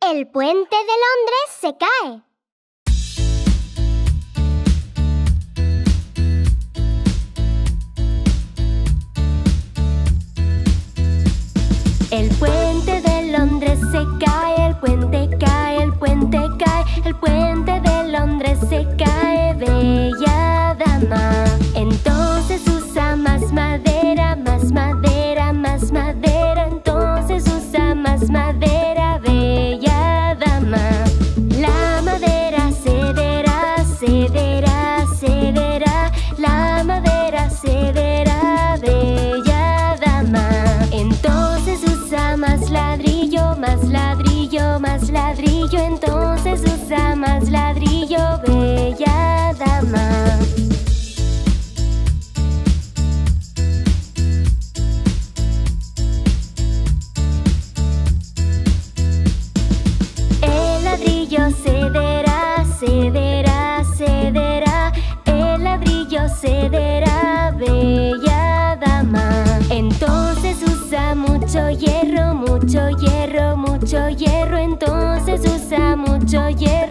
El puente de Londres se cae. sus amas, ladrillo, bella dama. El ladrillo cederá, cederá, cederá. El ladrillo cederá, bella dama. Entonces usa mucho hierro, mucho hierro, mucho hierro mucho y yeah.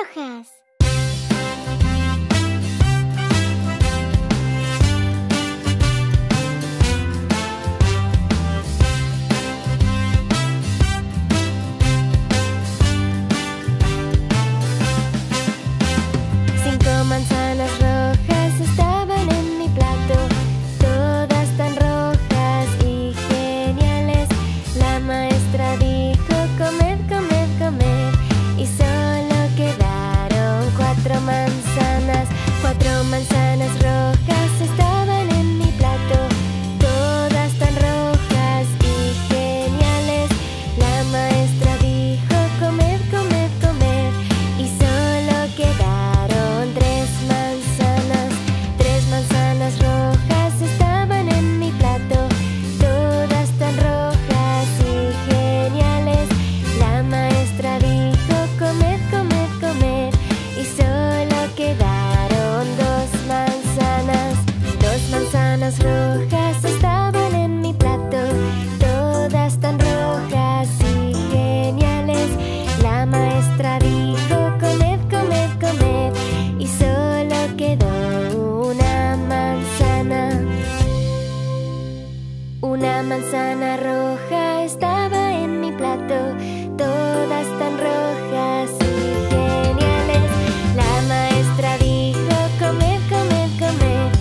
Brujas. La manzana roja estaba en mi plato, todas tan rojas y geniales. La maestra dijo, comed, comed, comed,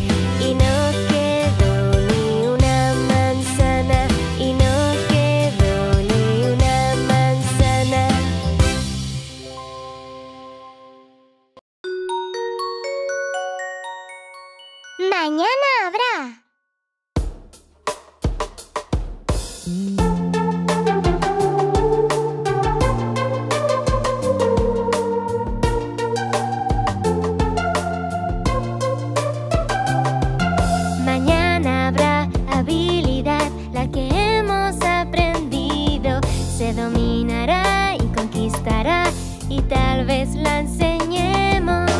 y no quedó ni una manzana, y no quedó ni una manzana. Mañana habrá. Mañana habrá habilidad, la que hemos aprendido se dominará y conquistará, y tal vez la enseñemos,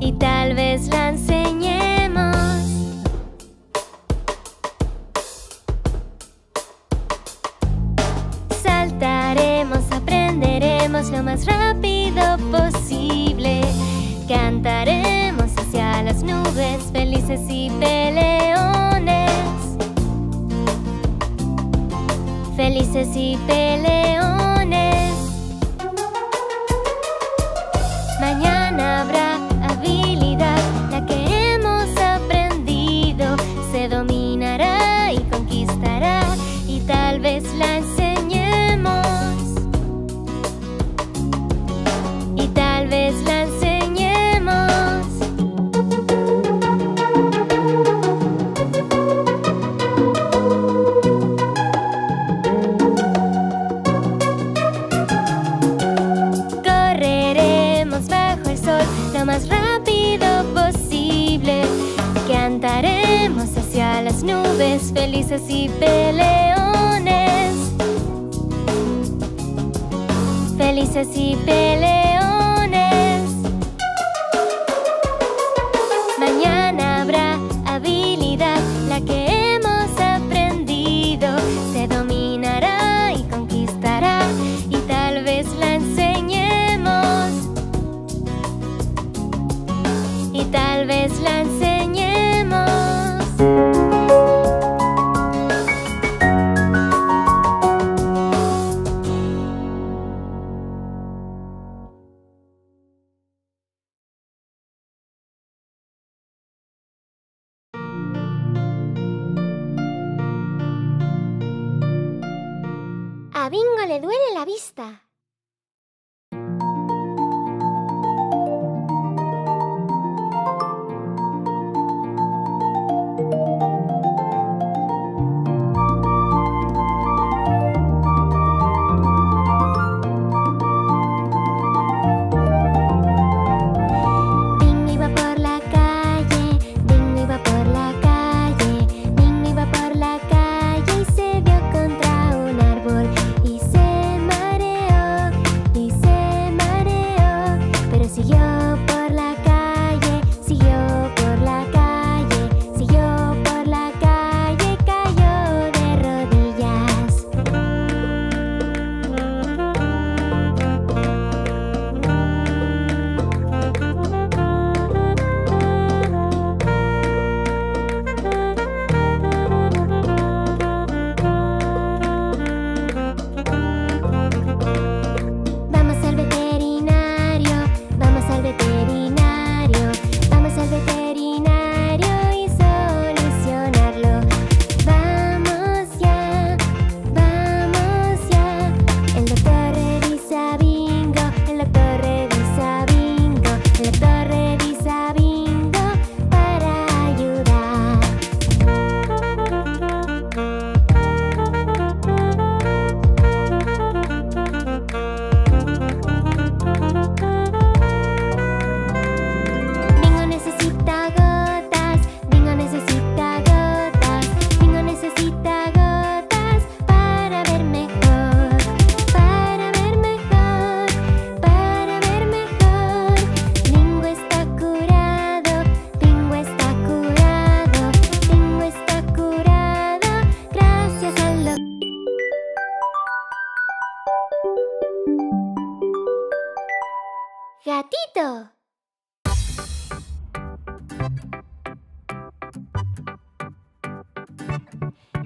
y tal vez la enseñemos. rápido posible. Cantaremos hacia las nubes, felices y peleones. Felices y peleones. Volemos hacia las nubes, felices y peleones. Felices y peleones.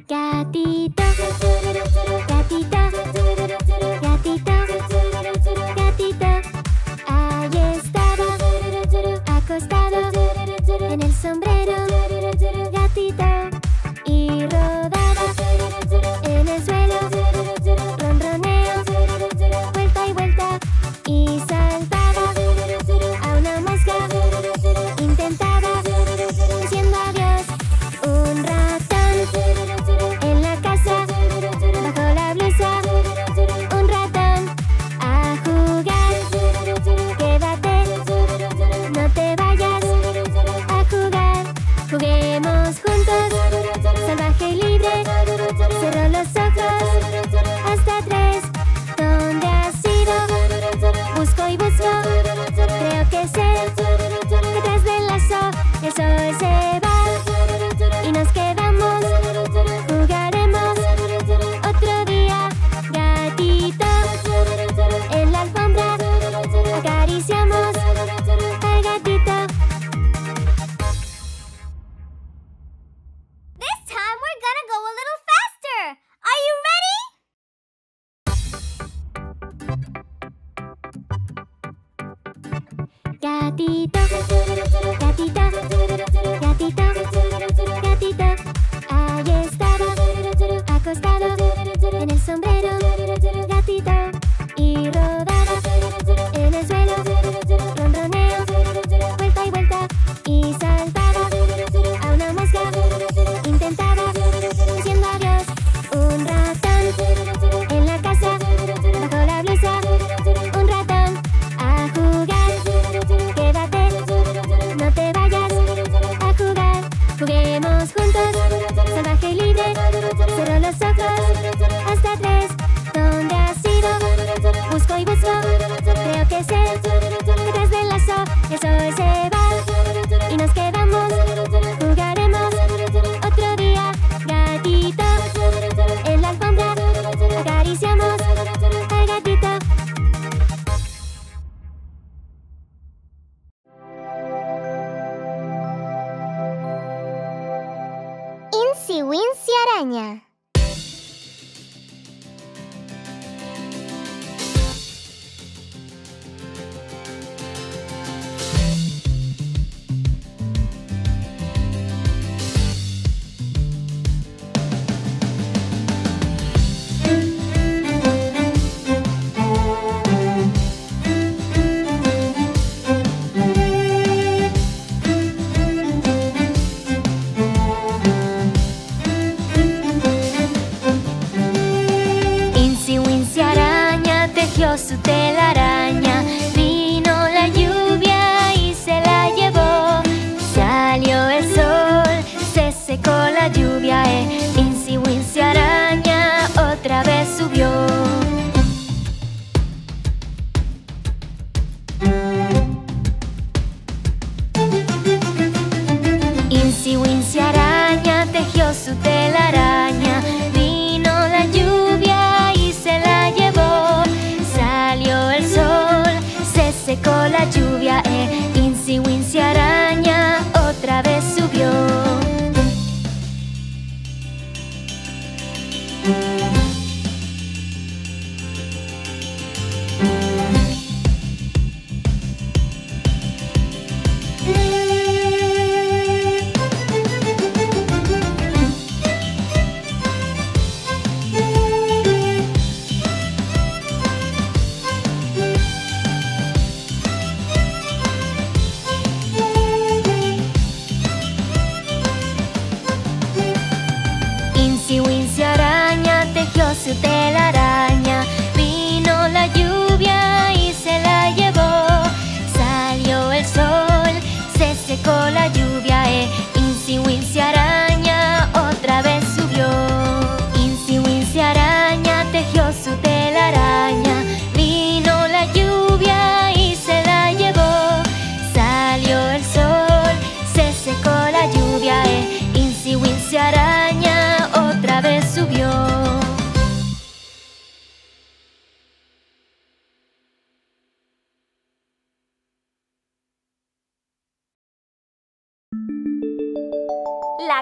ガティタ。ガティタ。ロステララ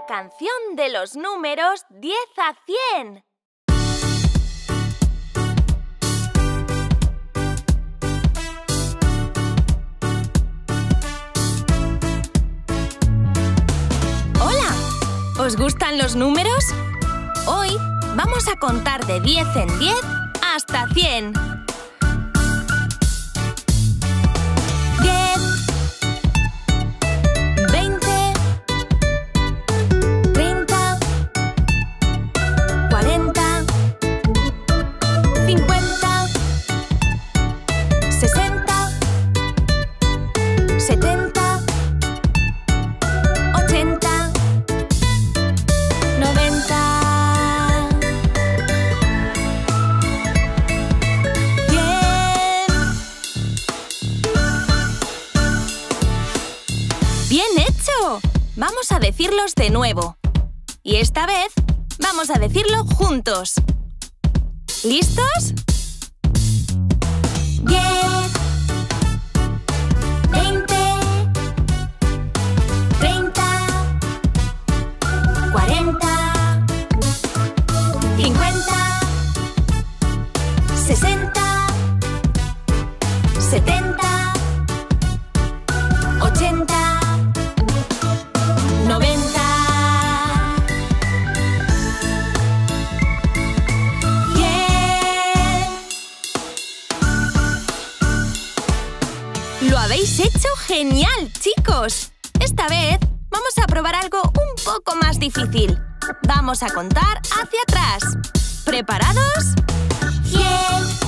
canción de los números 10 a 100. ¡Hola! ¿Os gustan los números? Hoy vamos a contar de 10 en 10 hasta 100. vamos a decirlo juntos. ¿Listos? ¡Lo habéis hecho genial, chicos! Esta vez vamos a probar algo un poco más difícil. Vamos a contar hacia atrás. ¿Preparados? ¡Cien!